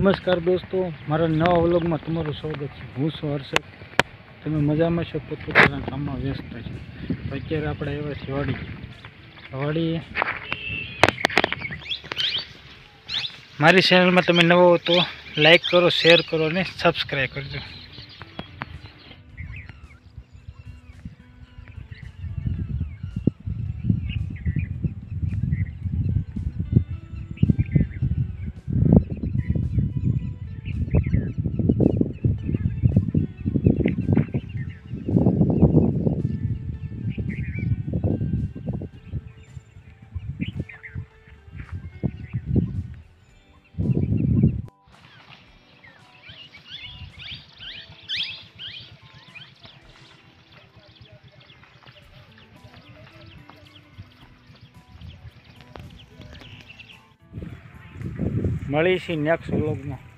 નમસ્કાર દોસ્તો, મારા નવા વ્લોગમાં તમારું સ્વાગત છે. હું છું હર્ષદ. તમે મજામાં છો? પોતપોતાના કામમાં વ્યસ્ત છે. અત્યારે આપણે આવ્યા છીએ વાડી વાડી મારી ચેનલમાં તમે નવો હો તો લાઈક કરો શેર કરો અને સબસ્ક્રાઈબ કરજો. મળી છીએ નેક્સ્ટ વ્લોગમાં